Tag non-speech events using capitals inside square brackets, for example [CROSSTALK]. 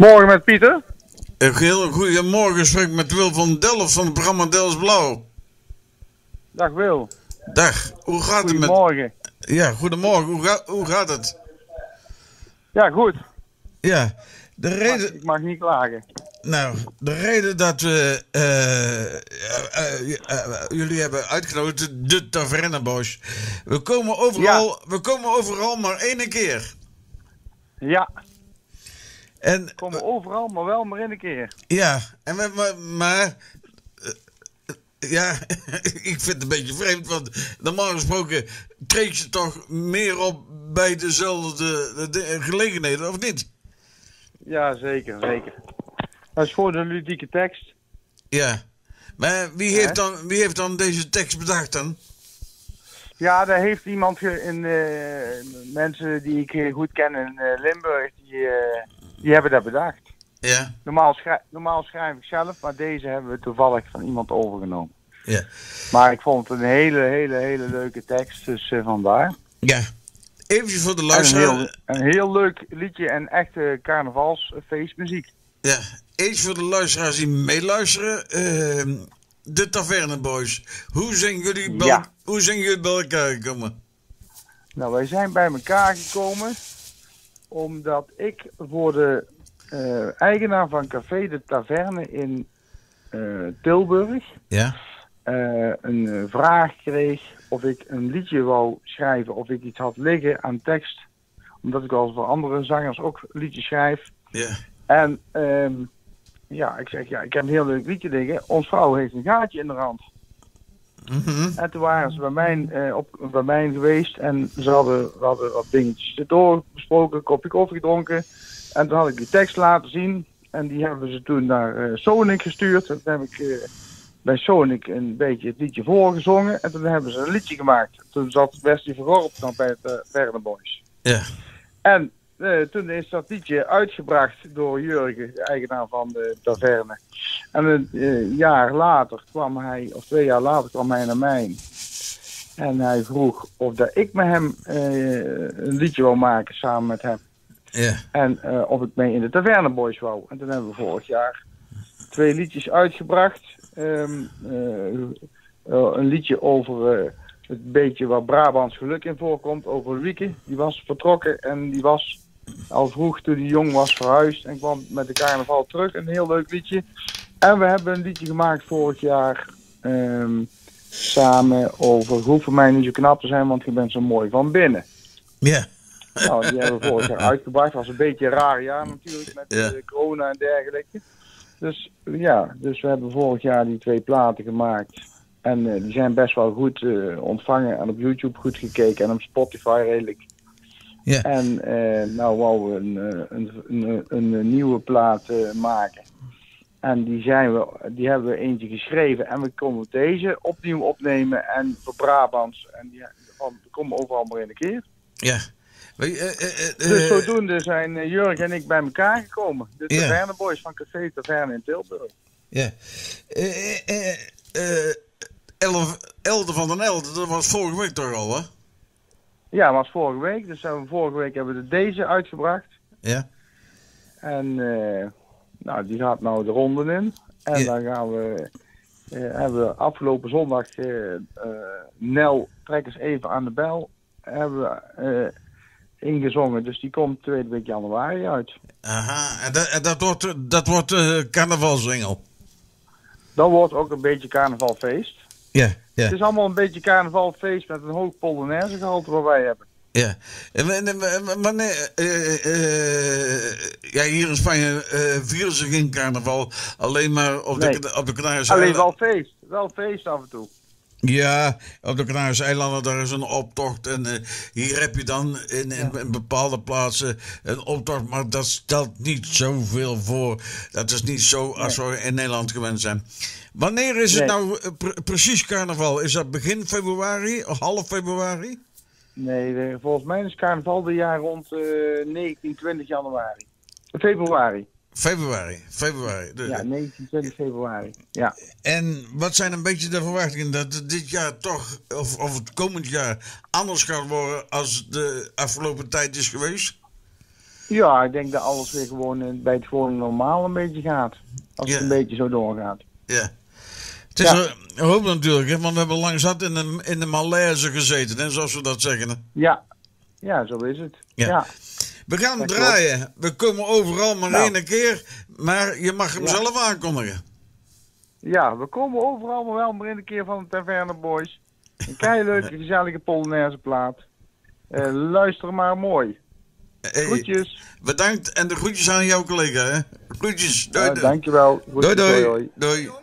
Morgen met Pieter. Een heel goedemorgen, spreek met Wil van Delft van het programma Dels Blauw. Dag Wil. Dag, hoe gaat het met... Goedemorgen. Ja, goedemorgen, hoe, ga... hoe gaat het? Ja, goed. Ja, de Maar reden... ik mag niet klagen. Nou, de reden dat we eh, eh, eh, jullie hebben uitgenodigd, de Tavernebosch. We komen overal, we komen overal maar één keer. Ja, En komen overal, maar wel maar in een keer. ja, en we, maar, maar eh, ja, [LAUGHS] ik vind het een beetje vreemd, want normaal gesproken kreeg je toch meer op bij dezelfde de- de gelegenheden, of niet? Ja, zeker, zeker. Dat is gewoon een ludieke tekst. Ja. Maar wie heeft, dan, wie heeft dan deze tekst bedacht dan? Ja, daar heeft iemand in eh, mensen die ik eh, goed ken in eh, Limburg, die, eh, die hebben dat bedacht. Ja. Normaal, schrij- normaal schrijf ik zelf, maar deze hebben we toevallig van iemand overgenomen. Ja. Maar ik vond het een hele, hele, hele leuke tekst, dus eh, vandaar. Ja. Even voor de En een luisteraar. heel, een heel leuk liedje en echte carnavalsfeestmuziek. Ja. Eens voor de luisteraars die meeluisteren. ehm, de Taverne Boys. Hoe zijn jullie bij, Ja. hoe zijn jullie bij elkaar gekomen? Nou, wij zijn bij elkaar gekomen omdat ik voor de eh, eigenaar van Café de Taverne in eh, Tilburg Ja. eh, een vraag kreeg of ik een liedje wou schrijven, of ik iets had liggen aan tekst. Omdat ik al voor andere zangers ook liedjes schrijf. Ja. En ehm, ja, ik zeg, ja, ik heb een heel leuk liedje liggen. Ons vrouw heeft een gaatje in de Mhm. En toen waren ze bij mij, eh, op, bij mij geweest en ze hadden, we hadden wat dingetjes doorbesproken, een kopje koffie gedronken. En toen had ik die tekst laten zien en die hebben ze toen naar eh Sonic gestuurd. En toen heb ik eh, bij Sonic een beetje het liedje voorgezongen en toen hebben ze een liedje gemaakt. Toen zat Wesley Vergorp nog bij uh, Verne Boys. Ja. En eh, toen is dat liedje uitgebracht door Jurgen, de eigenaar van de taverne. En een eh, jaar later kwam hij, of twee jaar later kwam hij naar mij. En hij vroeg of dat ik met hem eh, een liedje wou maken samen met hem. Ja. En of ik mee in de Taverne Boys wou. En toen hebben we vorig jaar twee liedjes uitgebracht. Ehm, eh, eh, een liedje over het beetje waar Brabants geluk in voorkomt. Over Wieke. Die was vertrokken en die was al vroeg toen hij jong was verhuisd. En kwam met de carnaval terug. Een heel leuk liedje. En we hebben een liedje gemaakt vorig jaar. ehm, samen over hoe voor mij niet zo knap te zijn, want je bent zo mooi van binnen. Ja. Nou, die hebben we vorig jaar uitgebracht. was een beetje een raar jaar natuurlijk met eh, corona en dergelijke. Dus ja, dus we hebben vorig jaar die twee platen gemaakt. En eh, die zijn best wel goed eh, ontvangen en op YouTube goed gekeken en op Spotify redelijk. Ja. En eh, nou wou we een, eh, een, een, een, een nieuwe plaat eh, maken. En die, zijn we, die hebben we eentje geschreven en we komen deze opnieuw opnemen en voor Brabants. En die, we komen overal maar in een keer. Ja. Dus zodoende zijn Jurg en ik bij elkaar gekomen. De. Taverne Boys van Café Taverne in Tilburg. Ja. Eh, eh, eh, eh, elf, Elde van den Elde, dat was vorige week toch al, hè? Ja, was vorige week. Dus we vorige week hebben we de deze uitgebracht. Ja. En eh, nou, die gaat nou de ronde in. En Ja. dan gaan we, eh, hebben we afgelopen zondag eh, Nel, trek eens even aan de bel, hebben we ingezongen. Dus die komt tweede week januari uit. Aha, en dat, en dat wordt, dat wordt. Dan wordt ook een beetje carnavalfeest. Ja, Het ja, is allemaal een beetje carnavalfeest met een hoog polonaise gehalte wat wij hebben. ja. Wanneer, eh, eh, ja, hier in Spanje eh, vieren ze geen carnaval, alleen maar op Nee. de, op de Canarische Alleen wel feest. Wel feest af en toe. Ja, op de Canarische eilanden, daar is een optocht. En eh, hier heb je dan in, in, in bepaalde plaatsen een optocht. Maar dat stelt niet zoveel voor. Dat is niet zo als we in Nederland gewend zijn. Wanneer is het nou eh, pre- precies carnaval? Is dat begin februari of half februari? Nee, volgens mij is carnaval de jaar rond eh 19, 20 januari. Februari. Februari, februari. Ja, 19, 20 februari. Ja. En wat zijn een beetje de verwachtingen dat het dit jaar toch, of, of het komend jaar, anders gaat worden als de afgelopen tijd is geweest? Ja, ik denk dat alles weer gewoon eh, bij het gewone normaal een beetje gaat. Als Ja. het een beetje zo doorgaat. Ja. Het is Ja. een- hoop natuurlijk, hè, want we hebben lang zat in de, in de malaise gezeten, hè, zoals we dat zeggen. hè. Ja, ja zo is het. Ja. Ja, We gaan hem draaien. We komen overal maar Nou. één keer, maar je mag hem Ja. zelf aankondigen. ja, we komen overal maar wel maar een keer van de Taverne Boys. Een keileuke, [LAUGHS] gezellige Polonaise plaat. Eh, luister maar mooi. Hey, Groetjes. bedankt en de groetjes aan jouw collega. Hè. Groetjes. Doei, doei. dankjewel. doei, Groetjes, doei. doei. Ons kent